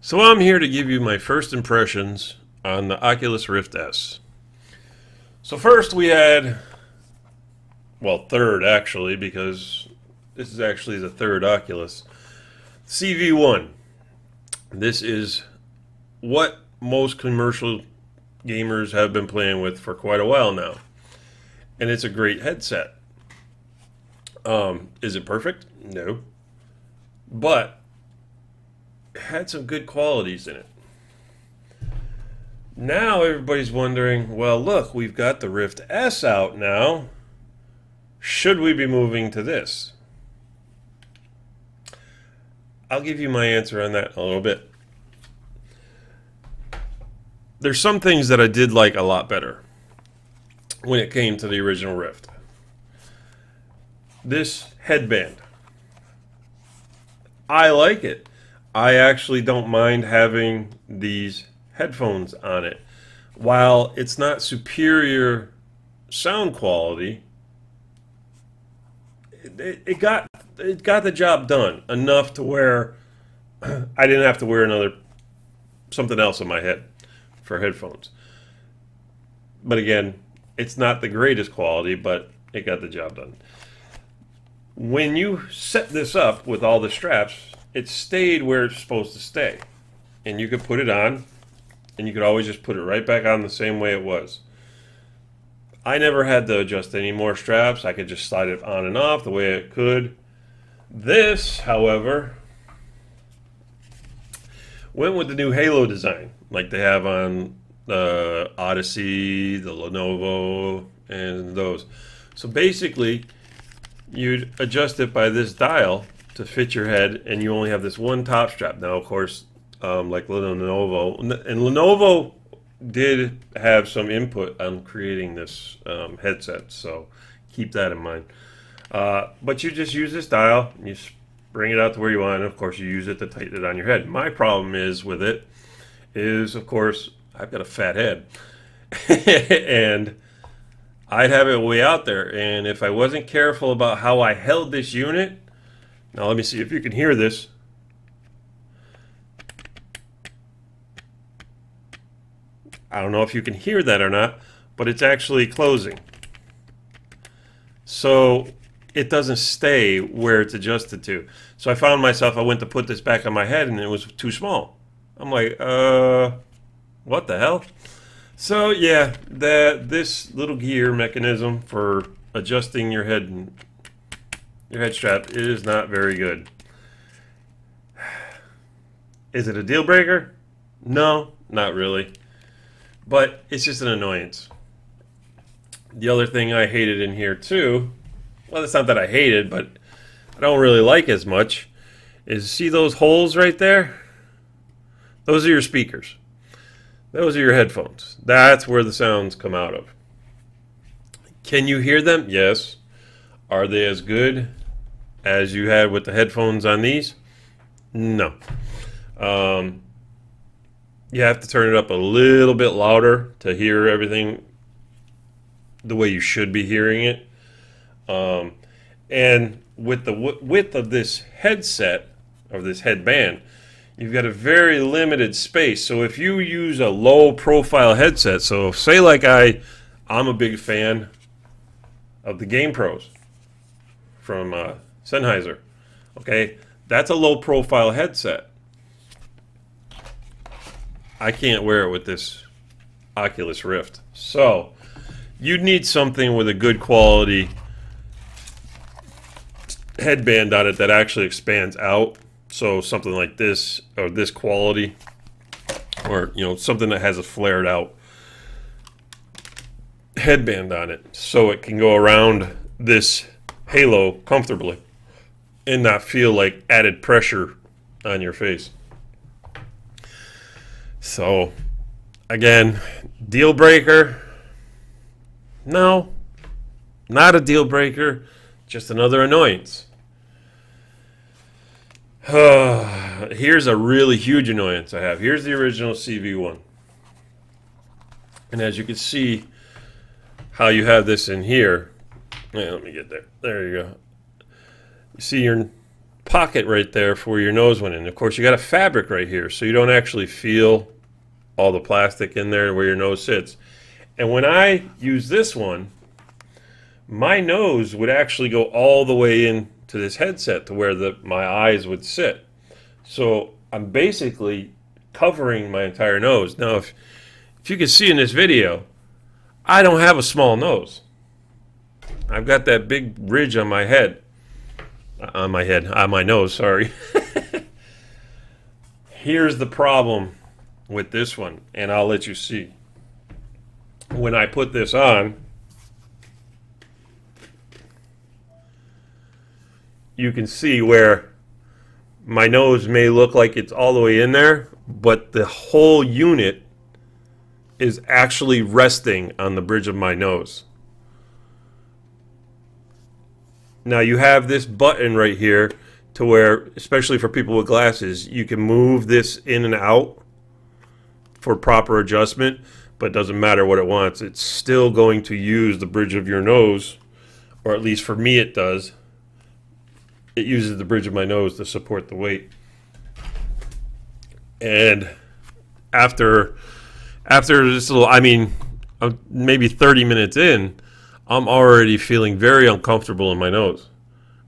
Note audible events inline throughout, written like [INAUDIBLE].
So I'm here to give you my first impressions on the Oculus Rift S. So first we had, well third actually because this is actually the third Oculus, CV1. This is what most commercial gamers have been playing with for quite a while now. And it's a great headset. Um, is it perfect? No. But had some good qualities in it. Now everybody's wondering, well, look, we've got the Rift S out now. Should we be moving to this? I'll give you my answer on that a little bit. There's some things that I did like a lot better when it came to the original Rift. This headband. I like it. I actually don't mind having these headphones on it. While it's not superior sound quality, it, got it got the job done enough to where [CLEARS THROAT] I didn't have to wear another something else on my head for headphones. But again, it's not the greatest quality, but it got the job done. When you set this up with all the straps, it stayed where it's supposed to stay. And you could put it on, and you could always just put it right back on the same way it was. I never had to adjust any more straps. I could just slide it on and off the way it could. This, however, went with the new Halo design, like they have on the Odyssey, the Lenovo, and those. So basically, you'd adjust it by this dial to fit your head, and you only have this one top strap. Now, of course, um, like Lenovo, and Lenovo did have some input on creating this um, headset, so keep that in mind. Uh, but you just use this dial, and you bring it out to where you want, and of course you use it to tighten it on your head. My problem is with it is, of course, I've got a fat head, [LAUGHS] and I'd have it way out there, and if I wasn't careful about how I held this unit, now let me see if you can hear this. I don't know if you can hear that or not, but it's actually closing. So it doesn't stay where it's adjusted to. So I found myself, I went to put this back on my head and it was too small. I'm like, uh, what the hell? So yeah, that this little gear mechanism for adjusting your head your head strap is not very good. [SIGHS] Is it a deal breaker? No, not really. But it's just an annoyance. The other thing I hated in here too, well, it's not that I hated, but I don't really like as much, is see those holes right there? Those are your speakers. Those are your headphones. That's where the sounds come out of. Can you hear them? Yes. Are they as good as you had with the headphones on these? No. Um, you have to turn it up a little bit louder to hear everything the way you should be hearing it. Um, and with the width of this headset, of this headband, you've got a very limited space. So if you use a low profile headset, so say like I, I'm a big fan of the Game Pros from uh, Sennheiser. Okay, that's a low profile headset. I can't wear it with this Oculus Rift. So you'd need something with a good quality headband on it that actually expands out. So something like this or this quality or you know something that has a flared out headband on it so it can go around this halo comfortably and not feel like added pressure on your face. So, again, deal breaker. No, not a deal breaker, just another annoyance. [SIGHS] here's a really huge annoyance I have. Here's the original CV1. And as you can see, how you have this in here. Yeah, let me get there. There you go. You see your pocket right there for where your nose went in. Of course, you got a fabric right here, so you don't actually feel all the plastic in there where your nose sits. And when I use this one, my nose would actually go all the way in to this headset to where the my eyes would sit. So I'm basically covering my entire nose. Now, if, if you can see in this video, I don't have a small nose. I've got that big ridge on my head. On my head, on my nose, sorry. [LAUGHS] Here's the problem with this one, and I'll let you see. When I put this on, you can see where my nose may look like it's all the way in there, but the whole unit is actually resting on the bridge of my nose. Now you have this button right here to where, especially for people with glasses, you can move this in and out for proper adjustment, but it doesn't matter what it wants. It's still going to use the bridge of your nose, or at least for me it does, it uses the bridge of my nose to support the weight. And after after this little, I mean, uh, maybe 30 minutes in, I'm already feeling very uncomfortable in my nose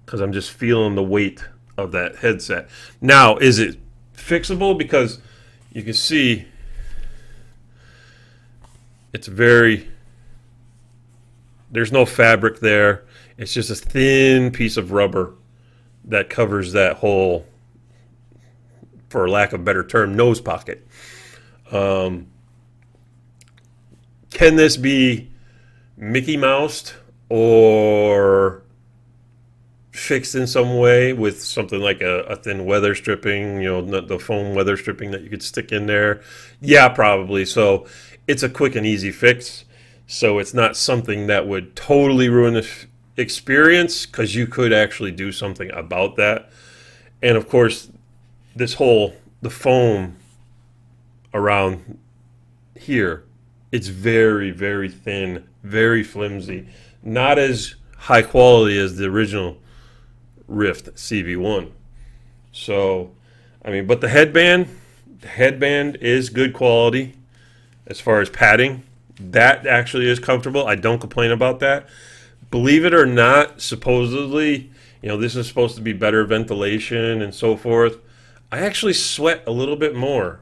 because I'm just feeling the weight of that headset. Now, is it fixable? Because you can see it's very, there's no fabric there. It's just a thin piece of rubber that covers that whole, for lack of better term, nose pocket. Um, can this be Mickey Moused or fixed in some way with something like a, a, thin weather stripping, you know, the foam weather stripping that you could stick in there? Yeah, probably. So it's a quick and easy fix. So it's not something that would totally ruin the experience because you could actually do something about that. And of course, this whole the foam around here, it's very very thin, very flimsy, not as high quality as the original Rift CV1. So, I mean, but the headband, the headband is good quality as far as padding. That actually is comfortable. I don't complain about that believe it or not, supposedly, you know, this is supposed to be better ventilation and so forth. I actually sweat a little bit more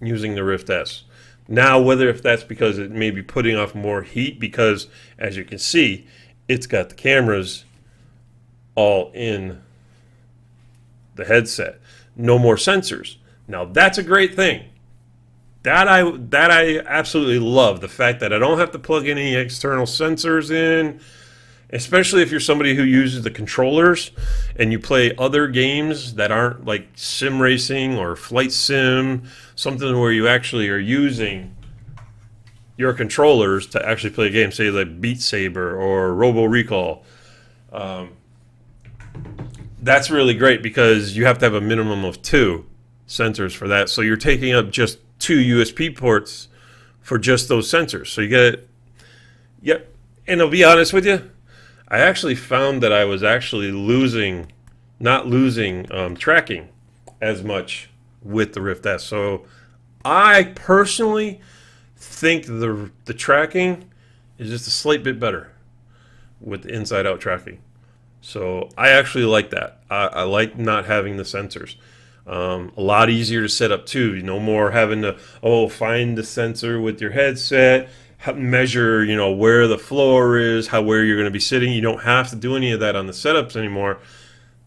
using the Rift S. Now, whether if that's because it may be putting off more heat, because as you can see, it's got the cameras all in the headset. No more sensors. Now that's a great thing that I that I absolutely love the fact that I don't have to plug any external sensors in, especially if you're somebody who uses the controllers and you play other games that aren't like sim racing or flight sim, something where you actually are using your controllers to actually play a game, say like Beat Saber or Robo Recall. Um, that's really great because you have to have a minimum of two sensors for that. So you're taking up just two USB ports for just those sensors. So you get, yep. And I'll be honest with you, I actually found that I was actually losing, not losing um, tracking as much with the Rift S. So I personally think the the tracking is just a slight bit better with the inside out tracking. So I actually like that. I, I like not having the sensors. Um, a lot easier to set up too. No more having to oh find the sensor with your headset, measure you know where the floor is, how where you're going to be sitting. You don't have to do any of that on the setups anymore.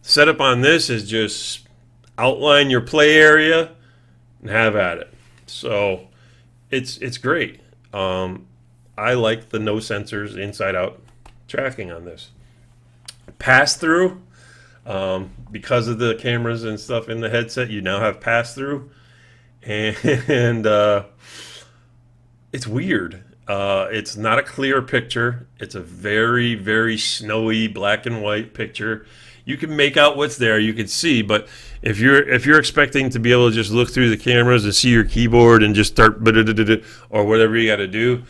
Setup on this is just outline your play area and have at it. So it's it's great. Um, I like the no sensors inside out tracking on this. Pass through um, because of the cameras and stuff in the headset, you now have pass through, [LAUGHS] and uh, it's weird. Uh, it's not a clear picture. It's a very, very snowy black and white picture. You can make out what's there. You can see, but if you're if you're expecting to be able to just look through the cameras and see your keyboard and just start or whatever you got to do,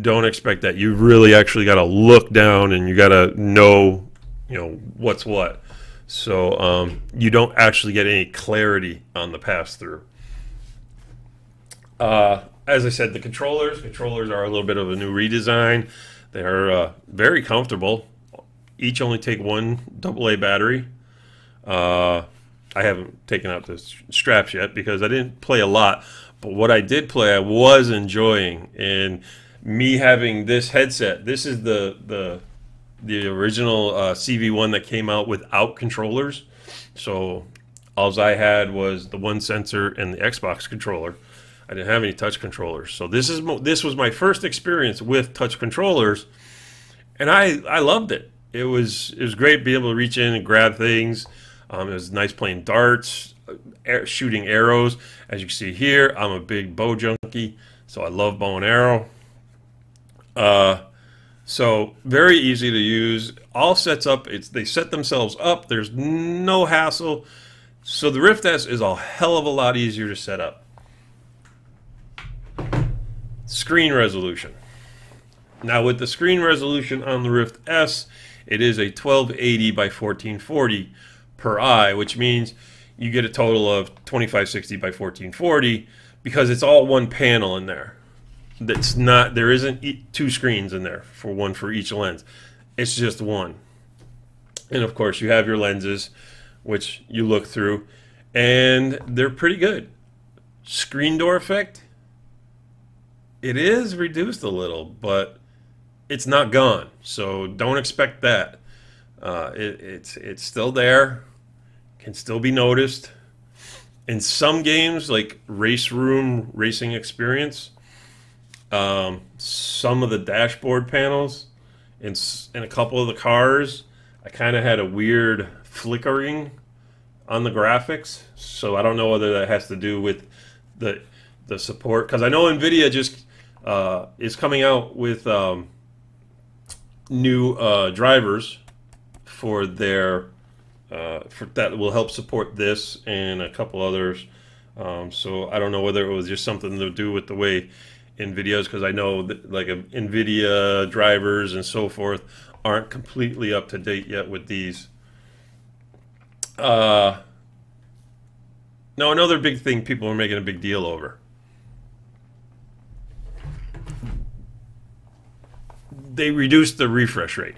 don't expect that. You really actually got to look down and you got to know, you know, what's what. So um, you don't actually get any clarity on the pass through. Uh, as I said, the controllers controllers are a little bit of a new redesign. They are uh, very comfortable. Each only take one AA battery. Uh, I haven't taken out the straps yet because I didn't play a lot. But what I did play, I was enjoying. And me having this headset, this is the the the original uh, CV1 that came out without controllers. So all I had was the one sensor and the Xbox controller. I didn't have any touch controllers. So this is this was my first experience with touch controllers, and I I loved it. It was it was great being able to reach in and grab things. Um, it was nice playing darts, air, shooting arrows. As you can see here, I'm a big bow junkie, so I love bow and arrow. Uh, so very easy to use. All sets up. It's they set themselves up. There's no hassle. So the Rift S is a hell of a lot easier to set up. Screen resolution. Now with the screen resolution on the Rift S, it is a 1280 by 1440 per eye, which means you get a total of 2560 by 1440 because it's all one panel in there. That's not there isn't two screens in there for one for each lens. It's just one. And of course, you have your lenses which you look through and they're pretty good. Screen door effect it is reduced a little, but it's not gone. So don't expect that. Uh, it, it's it's still there can still be noticed. In some games, like RaceRoom Racing Experience, um, some of the dashboard panels in, in a couple of the cars, I kind of had a weird flickering on the graphics. So I don't know whether that has to do with the the support because I know Nvidia just uh, is coming out with um, new uh, drivers for their uh, for, that will help support this and a couple others. Um, so I don't know whether it was just something to do with the way NVIDIA's, because I know that like uh, NVIDIA drivers and so forth aren't completely up to date yet with these. Uh, now another big thing people are making a big deal over. They reduced the refresh rate.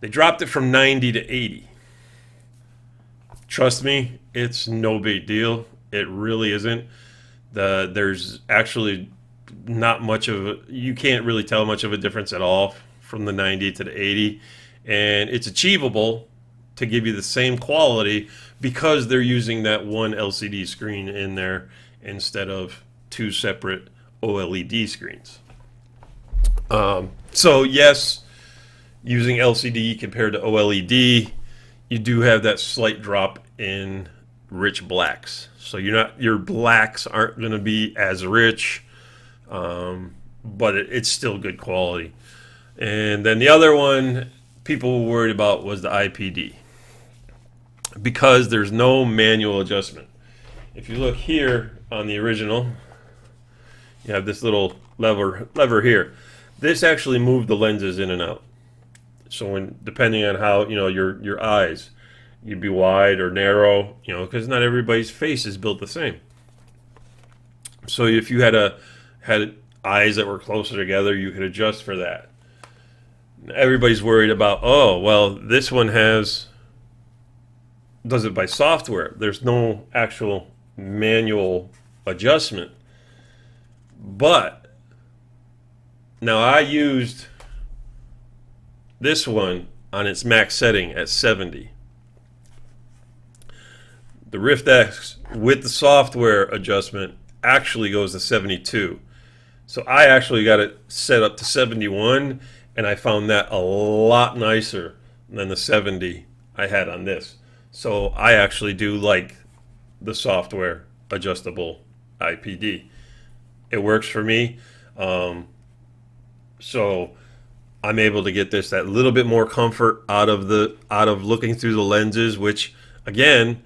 They dropped it from 90 to 80. Trust me, it's no big deal. It really isn't. The there's actually not much of a, you can't really tell much of a difference at all from the 90 to the 80 and it's achievable to give you the same quality because they're using that one LCD screen in there instead of two separate OLED screens. Um, so yes, using LCD compared to OLED you do have that slight drop in rich blacks. So you're not your blacks aren't going to be as rich, um, but it, it's still good quality. And then the other one people were worried about was the IPD because there's no manual adjustment. If you look here on the original, you have this little lever lever here. This actually moved the lenses in and out. So when depending on how you know your your eyes, you'd be wide or narrow, you know, because not everybody's face is built the same. So if you had a had eyes that were closer together, you could adjust for that. Everybody's worried about, oh, well, this one has does it by software. There's no actual manual adjustment. But now I used this one on its max setting at 70. The Rift S with the software adjustment actually goes to 72. So I actually got it set up to 71 and I found that a lot nicer than the 70 I had on this. So I actually do like the software adjustable IPD. It works for me. Um, so I'm able to get this that little bit more comfort out of the out of looking through the lenses, which again,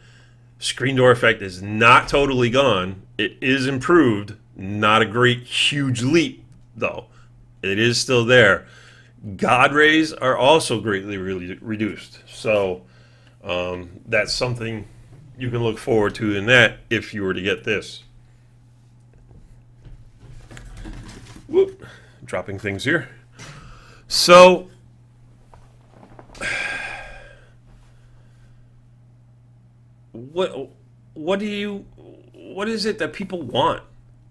screen door effect is not totally gone. It is improved, not a great huge leap though. It is still there. God rays are also greatly re reduced. So Um, that's something you can look forward to in that if you were to get this. Whoop, dropping things here. So, what what do you what is it that people want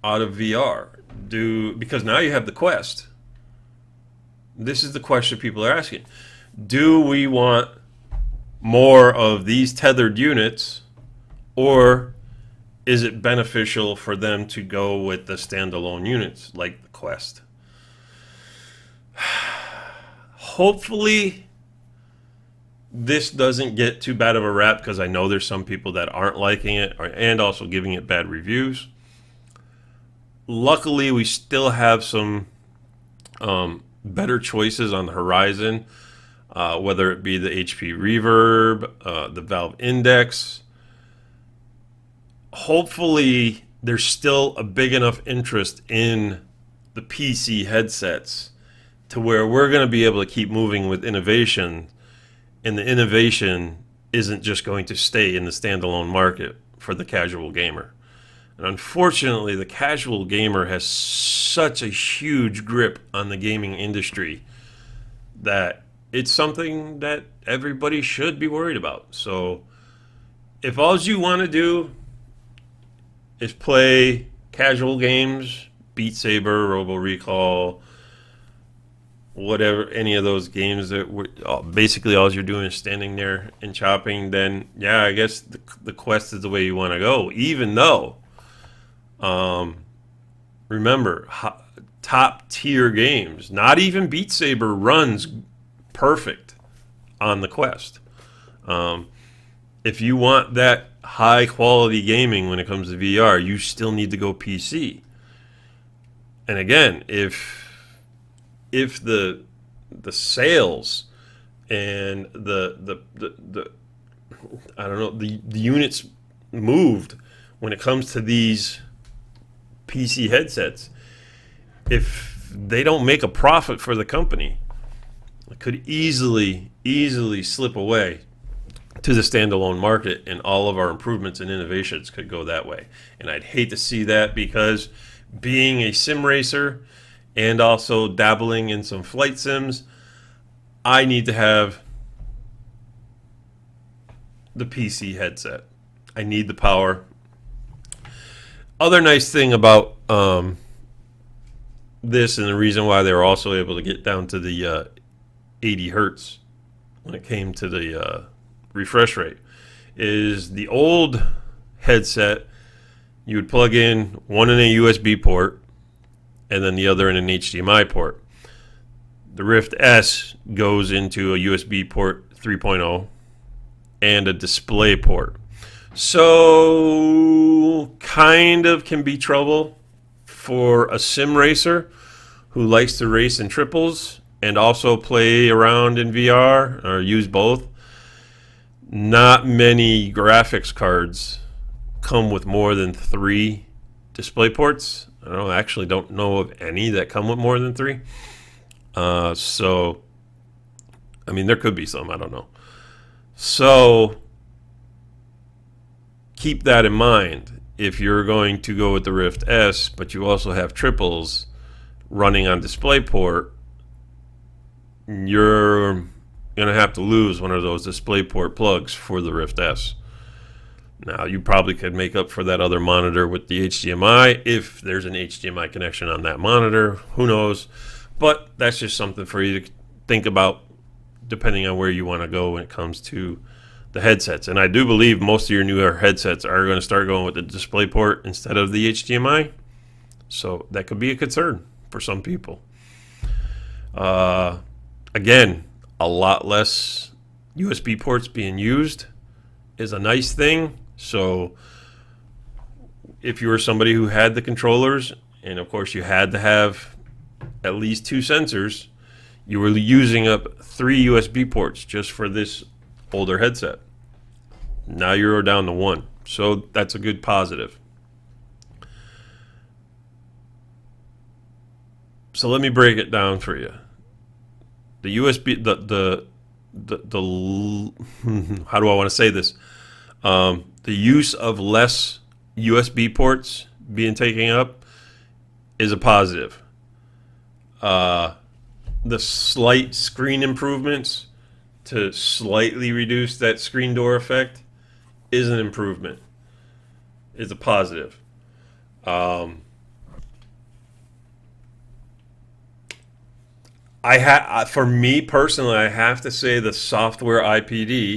out of VR? Do because now you have the Quest. This is the question people are asking. Do we want more of these tethered units or is it beneficial for them to go with the standalone units like the Quest? Hopefully this doesn't get too bad of a rap because I know there's some people that aren't liking it and also giving it bad reviews. Luckily, we still have some um, better choices on the horizon, uh, whether it be the HP Reverb, uh, the Valve Index. Hopefully, there's still a big enough interest in the PC headsets to where we're going to be able to keep moving with innovation and the innovation isn't just going to stay in the standalone market for the casual gamer. And unfortunately, the casual gamer has such a huge grip on the gaming industry that it's something that everybody should be worried about. So, if all you want to do is play casual games, Beat Saber, Robo Recall, whatever any of those games that were basically all you're doing is standing there and chopping then yeah i guess the, the quest is the way you want to go even though um remember ho- top tier games not even beat saber runs perfect on the quest. Um if you want that high quality gaming when it comes to vr you still need to go pc and again if if the the sales and the the the, the I don't know the the units moved when it comes to these PC headsets if they don't make a profit for the company it could easily easily slip away to the standalone market and all of our improvements and innovations could go that way. And I'd hate to see that because being a sim racer and also dabbling in some flight sims, I need to have the PC headset. I need the power. Other nice thing about um, this, and the reason why they were also able to get down to the uh, 80 hertz when it came to the uh, refresh rate, is the old headset. You would plug in one in a USB port and then the other in an HDMI port. The Rift S goes into a USB port 3.0 and a display port. So, kind of can be trouble for a sim racer who likes to race in triples and also play around in VR or use both. Not many graphics cards come with more than three display ports I don't actually don't know of any that come with more than three. Uh, so, I mean, there could be some. I don't know. So, keep that in mind if you're going to go with the Rift S, but you also have triples running on DisplayPort. You're going to have to lose one of those DisplayPort plugs for the Rift S. Now, you probably could make up for that other monitor with the HDMI if there's an HDMI connection on that monitor. Who knows? But that's just something for you to think about depending on where you want to go when it comes to the headsets. And I do believe most of your newer headsets are going to start going with the DisplayPort instead of the HDMI. So that could be a concern for some people. Uh, again, a lot less USB ports being used is a nice thing. So if you were somebody who had the controllers, and of course you had to have at least two sensors, you were using up three USB ports just for this older headset. Now you're down to one. So that's a good positive. So let me break it down for you. The USB the the the, the [LAUGHS] how do I want to say this? Um, the use of less USB ports being taken up is a positive. Uh, the slight screen improvements to slightly reduce that screen door effect is an improvement. Is a positive. Um, I ha- for me personally, I have to say the software IPD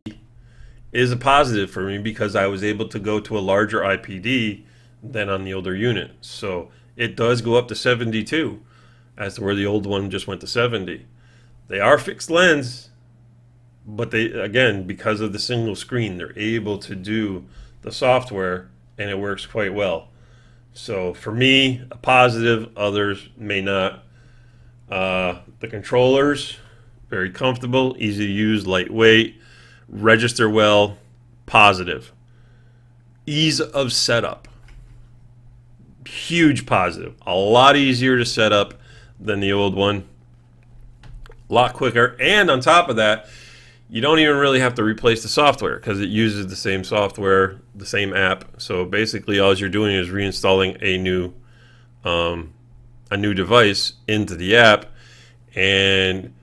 is a positive for me because I was able to go to a larger IPD than on the older unit. So it does go up to 72 as to where the old one just went to 70. They are fixed lens, but they again because of the single screen, they're able to do the software and it works quite well. So for me, a positive. Others may not. Uh, the controllers very comfortable, easy to use, lightweight, register well, positive. Ease of setup huge positive. A lot easier to set up than the old one. A lot quicker. And on top of that, you don't even really have to replace the software because it uses the same software, the same app. So basically, all you're doing is reinstalling a new um, a new device into the app. And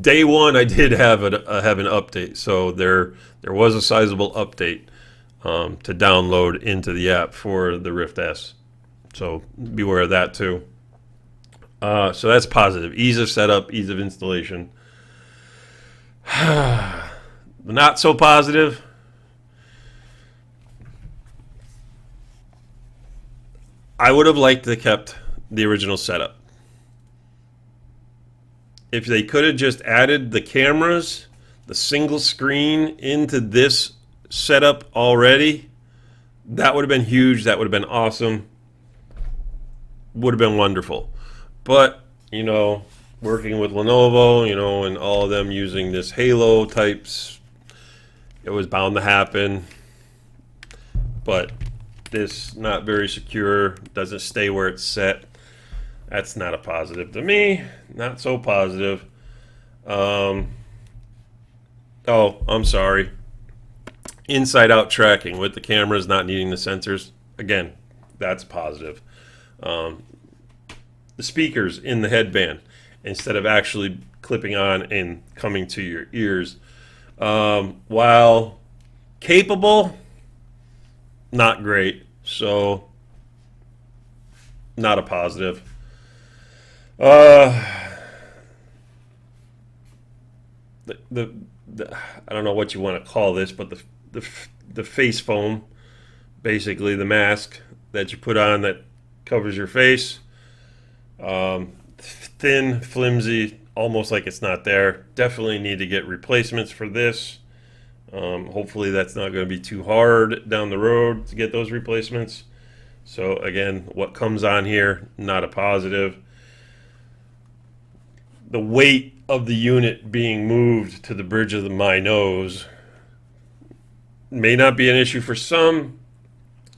day one, I did have a, uh, have an update. So there there was a sizable update um, to download into the app for the Rift S. So beware of that too. Uh, so that's positive. Ease of setup, ease of installation. [SIGHS] Not so positive. I would have liked to have kept the original setup. If they could have just added the cameras, the single screen into this setup already, that would have been huge. That would have been awesome. Would have been wonderful. But, you know, working with Lenovo, you know, and all of them using this Halo types, it was bound to happen. But this not very secure, doesn't stay where it's set. That's not a positive to me. Not so positive. Um, oh, I'm sorry. Inside out tracking with the cameras not needing the sensors. Again that's positive. Um, the speakers in the headband instead of actually clipping on and coming to your ears. Um, while capable not great. So not a positive uh, the, the, the I don't know what you want to call this, but the the, the face foam, basically the mask that you put on that covers your face. Um, thin, flimsy, almost like it's not there. Definitely need to get replacements for this. Um, hopefully that's not going to be too hard down the road to get those replacements. So again, what comes on here, not a positive. The weight of the unit being moved to the bridge of the, my nose may not be an issue for some.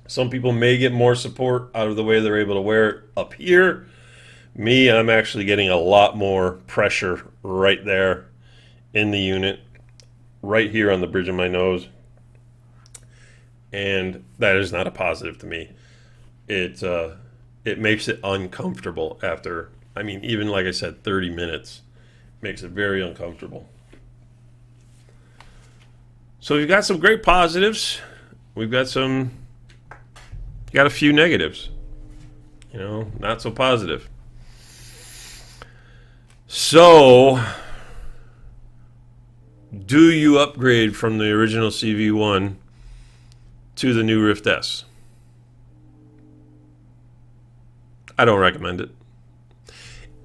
Some people may get more support out of the way they're able to wear it up here. Me, I'm actually getting a lot more pressure right there in the unit, right here on the bridge of my nose. And that is not a positive to me. It, uh, it makes it uncomfortable after, I mean, even like I said, 30 minutes makes it very uncomfortable. So we've got some great positives. We've got some, got a few negatives. You know, not so positive. So, do you upgrade from the original CV1 to the new Rift S? I don't recommend it.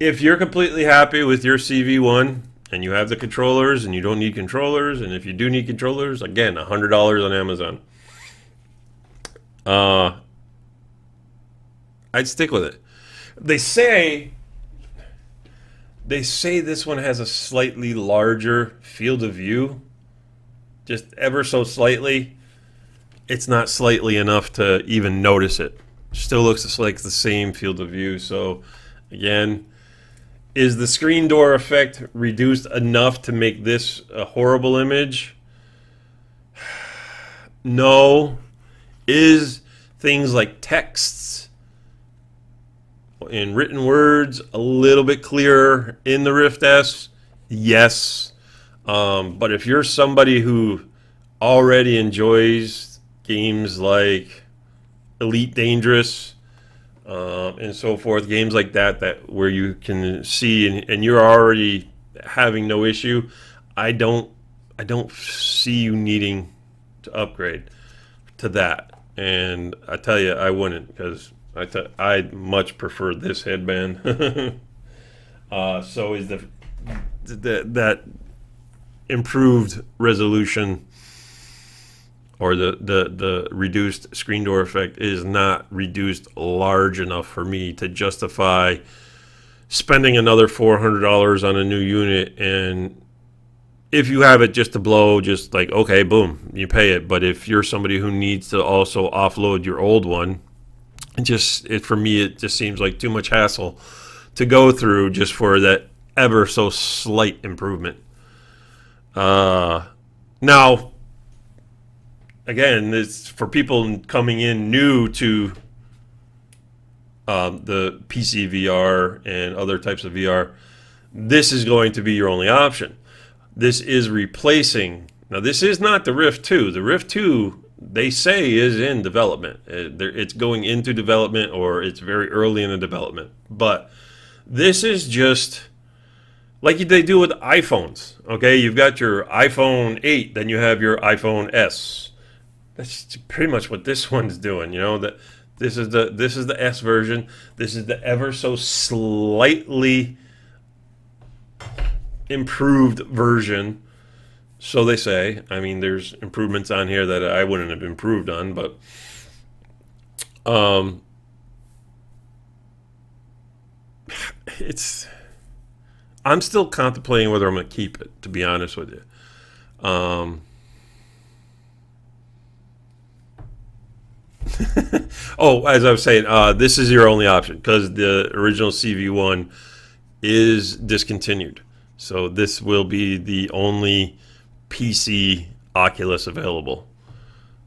If you're completely happy with your CV1, and you have the controllers and you don't need controllers and if you do need controllers again $100 on Amazon. Uh, I'd stick with it. They say they say this one has a slightly larger field of view just ever so slightly. It's not slightly enough to even notice it. Still looks like the same field of view. So again is the screen door effect reduced enough to make this a horrible image? [SIGHS] No. Is things like texts in written words a little bit clearer in the Rift S? Yes. Um, but if you're somebody who already enjoys games like Elite Dangerous uh, and so forth, games like that, that where you can see and, and you're already having no issue, I don't, I don't see you needing to upgrade to that. And I tell you, I wouldn't because I I much prefer this headband. [LAUGHS] uh, so is the, the that improved resolution or the, the, the reduced screen door effect is not reduced large enough for me to justify spending another $400 on a new unit and if you have it just to blow just like okay boom you pay it. But if you're somebody who needs to also offload your old one it just it for me it just seems like too much hassle to go through just for that ever so slight improvement. Uh now again, it's for people coming in new to um, the PC VR and other types of VR. This is going to be your only option. This is replacing. Now, this is not the Rift 2. The Rift 2, they say, is in development. Uh, it's going into development or it's very early in the development. But this is just like they do with iPhones. Okay, you've got your iPhone 8, then you have your iPhone S that's pretty much what this [LAUGHS] one's doing. You know that this is the this is the S version. This is the ever so slightly improved version. So they say. I mean, there's improvements on here that I wouldn't have improved on, but um, [SIGHS] it's. I'm still contemplating whether I'm going to keep it. To be honest with you. Um, [LAUGHS] oh, as I was saying, uh, this is your only option because the original CV1 is discontinued. So this will be the only PC Oculus available.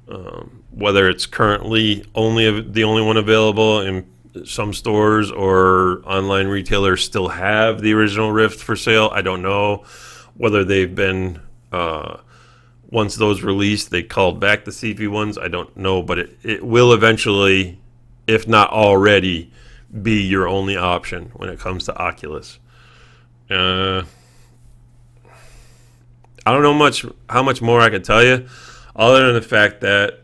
Um, whether it's currently only the only one available in some stores or online retailers still have the original Rift for sale, I don't know. Whether they've been uh, once those released, they called back the CV ones. I don't know, but it, it will eventually, if not already, be your only option when it comes to Oculus. Uh, I don't know much how much more I can tell you, other than the fact that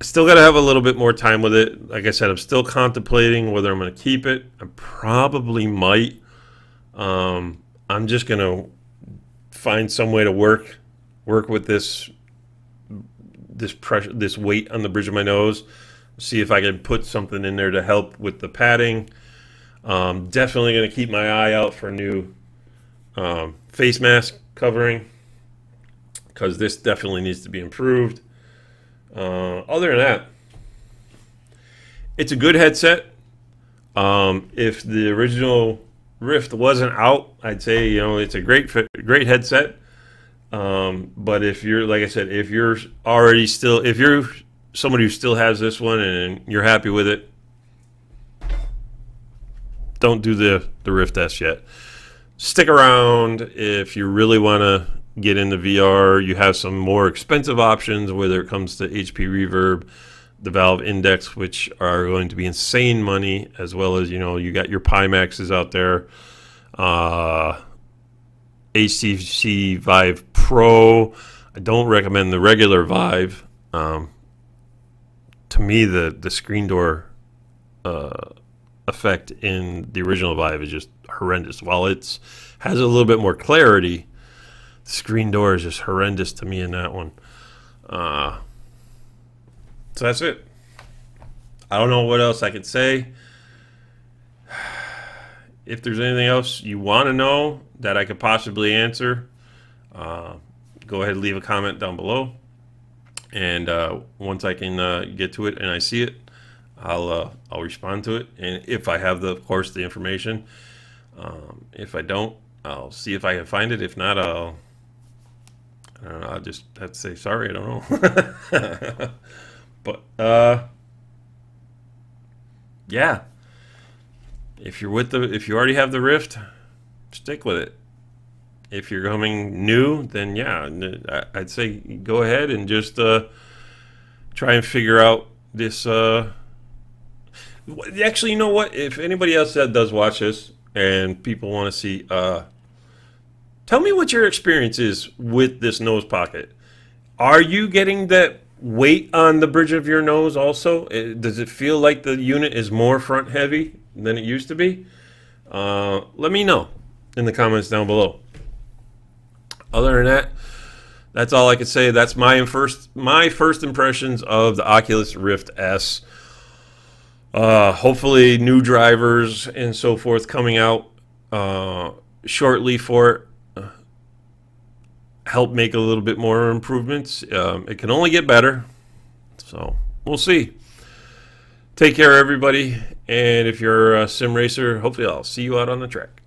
I still got to have a little bit more time with it. Like I said, I'm still contemplating whether I'm going to keep it. I probably might. Um, I'm just going to find some way to work work with this this pressure this weight on the bridge of my nose see if I can put something in there to help with the padding. Um, definitely going to keep my eye out for new um, face mask covering because this definitely needs to be improved. Uh, other than that it's a good headset. Um, if the original Rift wasn't out I'd say you know it's a great great headset um, but if you're, like I said, if you're already still, if you're somebody who still has this one and you're happy with it, don't do the, the Rift S yet. Stick around if you really want to get into VR. You have some more expensive options, whether it comes to HP Reverb, the Valve Index, which are going to be insane money, as well as, you know, you got your Pimaxes out there. Uh, HTC Vive Pro. I don't recommend the regular Vive. Um, to me, the the screen door uh, effect in the original Vive is just horrendous. While it's has a little bit more clarity, the screen door is just horrendous to me in that one. Uh, so that's it. I don't know what else I could say. If there's anything else you want to know that I could possibly answer, uh, go ahead and leave a comment down below. And uh, once I can uh, get to it and I see it, I'll uh, I'll respond to it. And if I have the, of course, the information. Um, if I don't, I'll see if I can find it. If not, I'll. I don't know. I'll just have to say sorry. I don't know. [LAUGHS] but uh, yeah. If you're with the, if you already have the Rift, stick with it. If you're coming new, then yeah, I'd say go ahead and just uh, try and figure out this. Uh, actually, you know what? If anybody else that does watch this and people want to see, uh, tell me what your experience is with this nose pocket. Are you getting that weight on the bridge of your nose also? Uh, does it feel like the unit is more front heavy than it used to be? Uh, let me know in the comments down below. Other than that, that's all I could say. That's my first my first impressions of the Oculus Rift S. Uh, hopefully, new drivers and so forth coming out uh, shortly for it. Help make a little bit more improvements. Um, it can only get better, so we'll see. Take care, everybody. And if you're a sim racer, hopefully I'll see you out on the track.